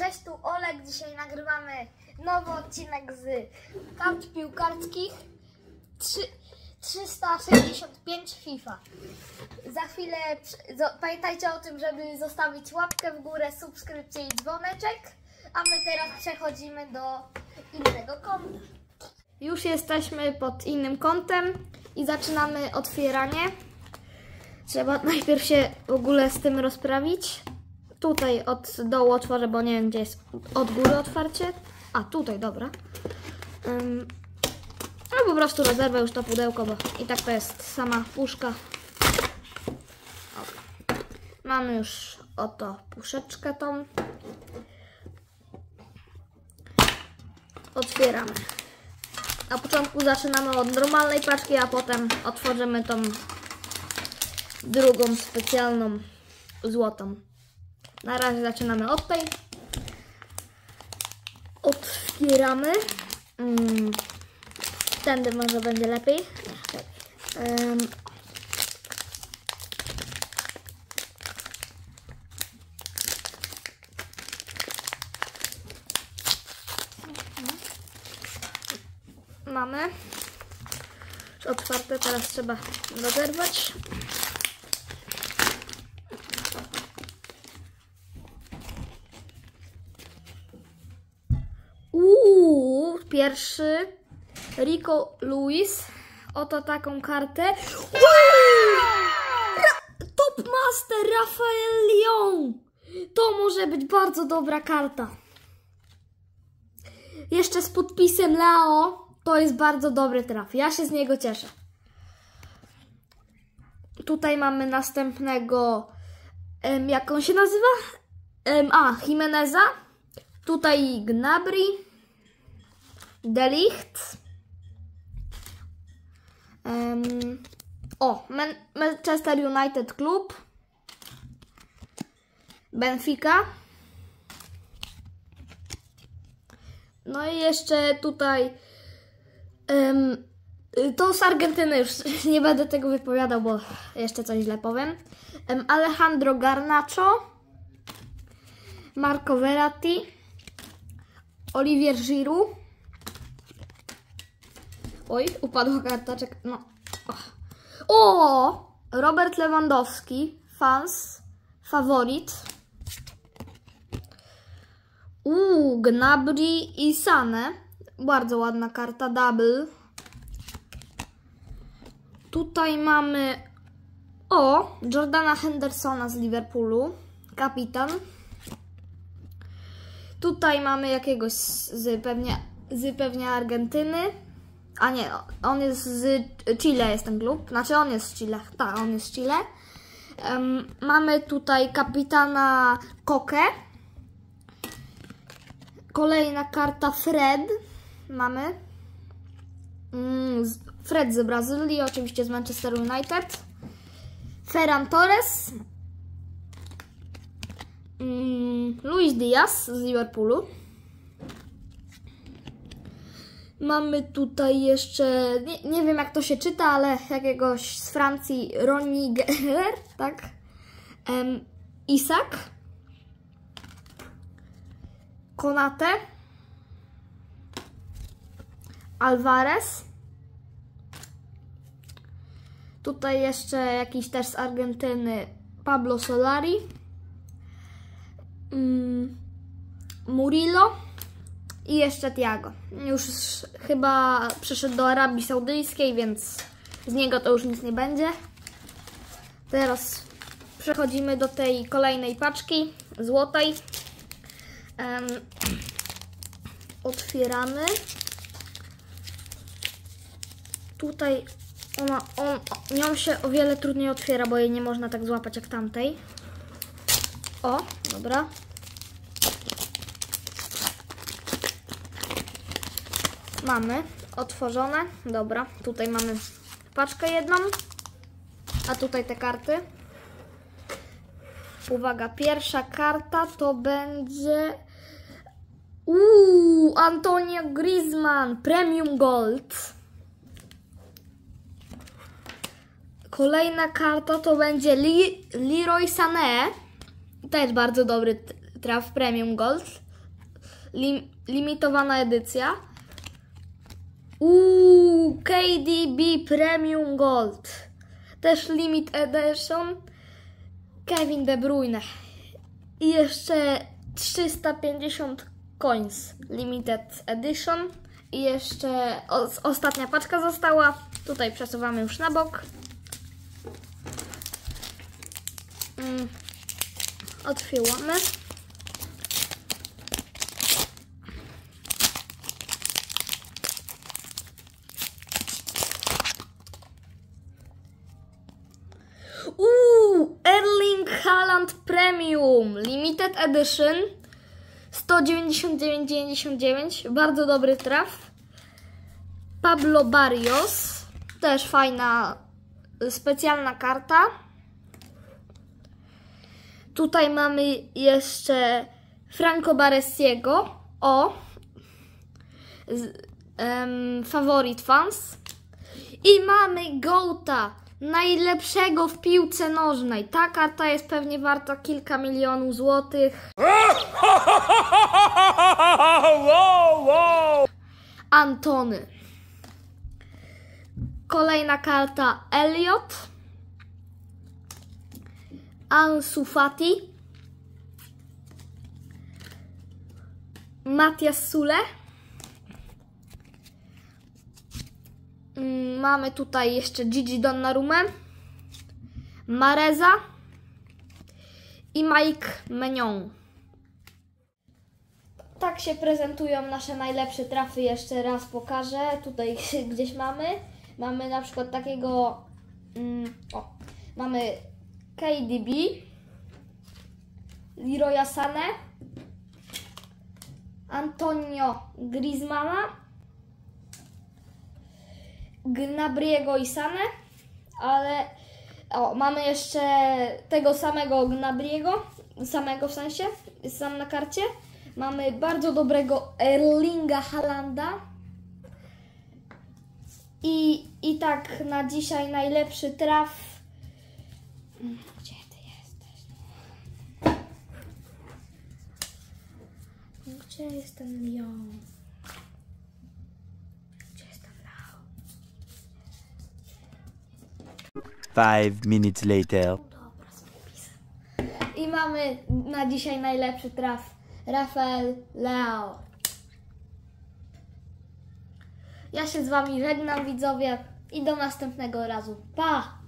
Cześć, tu Olek. Dzisiaj nagrywamy nowy odcinek z kart piłkarskich Trzy- 365 FIFA. Za chwilę pamiętajcie o tym, żeby zostawić łapkę w górę, subskrypcję i dzwoneczek. A my teraz przechodzimy do innego konta. Już jesteśmy pod innym kątem i zaczynamy otwieranie. Trzeba najpierw się w ogóle z tym rozprawić. Tutaj od dołu otworzę, bo nie wiem gdzie jest od góry otwarcie. A, tutaj, dobra. Ym, no po prostu rozerwę już to pudełko, bo i tak to jest sama puszka. Ok. Mamy już oto puszeczkę tą. Otwieramy. Na początku zaczynamy od normalnej paczki, a potem otworzymy tą drugą specjalną złotą. Na razie zaczynamy od tej. Otwieramy. Mm. Tędy może będzie lepiej. Em. Mamy. Otwarte, teraz trzeba rozerwać. Pierwszy Rico Lewis. Oto taką kartę. Ra Top Master Rafael Lyon. To może być bardzo dobra karta. Jeszcze z podpisem Leo. To jest bardzo dobry traf. Ja się z niego cieszę. Tutaj mamy następnego. Em, jak on się nazywa? Em, a, Jimeneza. Tutaj Gnabry, Delicht. Em, o, Man Manchester United Club. Benfica. No i jeszcze tutaj em, to z Argentyny już nie będę tego wypowiadał, bo jeszcze coś źle powiem. Em, Alejandro Garnacho. Marco Verratti. Olivier Giroud. Oj, upadła kartaczek. No. O! Robert Lewandowski. Fans. Faworit. Uuu, Gnabry i Sane. Bardzo ładna karta. Double. Tutaj mamy o Jordana Hendersona z Liverpoolu. Kapitan. Tutaj mamy jakiegoś z pewnie, z pewnie Argentyny. A nie, on jest z Chile, jest ten klub. Znaczy on jest z Chile. Tak, on jest z Chile. Em, mamy tutaj kapitana Koke. Kolejna karta Fred. Mamy. Mm, Fred z Brazylii, oczywiście z Manchester United. Ferran Torres. Mm, Luis Diaz z Liverpoolu. Mamy tutaj jeszcze, nie, nie wiem jak to się czyta, ale jakiegoś z Francji Roniger, tak? Em, Isak. Konate. Alvarez. Tutaj jeszcze jakiś też z Argentyny Pablo Solari. Mm, Murillo i jeszcze Tiago. Już chyba przeszedł do Arabii Saudyjskiej, więc z niego to już nic nie będzie. Teraz przechodzimy do tej kolejnej paczki złotej. Em, otwieramy. Tutaj ona, on, nią się o wiele trudniej otwiera, bo jej nie można tak złapać jak tamtej. O, dobra. Mamy otworzone. Dobra, tutaj mamy paczkę jedną, a tutaj te karty. Uwaga, pierwsza karta to będzie Uuu, Antonio Griezmann, Premium Gold. Kolejna karta to będzie Li Leroy Sané. Też bardzo dobry traf Premium Gold. lim, limitowana edycja. Uuu, KDB Premium Gold. Też Limit Edition. Kevin De Bruyne. I jeszcze 350 coins Limited Edition. I jeszcze ostatnia paczka została. Tutaj przesuwamy już na bok. Mm. Edition 199,99 bardzo dobry traf. Pablo Barrios też fajna y, specjalna karta. Tutaj mamy jeszcze Franco Baresiego o z, em, Favorite Fans. I mamy Goata, najlepszego w piłce nożnej. Ta karta jest pewnie warta kilka milionów złotych. Antony. Kolejna karta Elliot. Ansu Fati. Matias Sule. Mamy tutaj jeszcze Gigi Donnarumę, Mareza i Mike Menion. Tak się prezentują nasze najlepsze trafy. Jeszcze raz pokażę. Tutaj gdzieś mamy. Mamy na przykład takiego. Mm, o, mamy KDB, Leroya Sané, Antonio Griezmana, Gnabriego i Sanę, ale o, mamy jeszcze tego samego Gnabriego, samego w sensie, sam na karcie. Mamy bardzo dobrego Erlinga Halanda. I, I tak na dzisiaj najlepszy traf. Gdzie ty jesteś? Gdzie jest ten Five minutes later. I mamy na dzisiaj najlepszy traf. Rafael Leo. Ja się z wami żegnam widzowie i do następnego razu. Pa!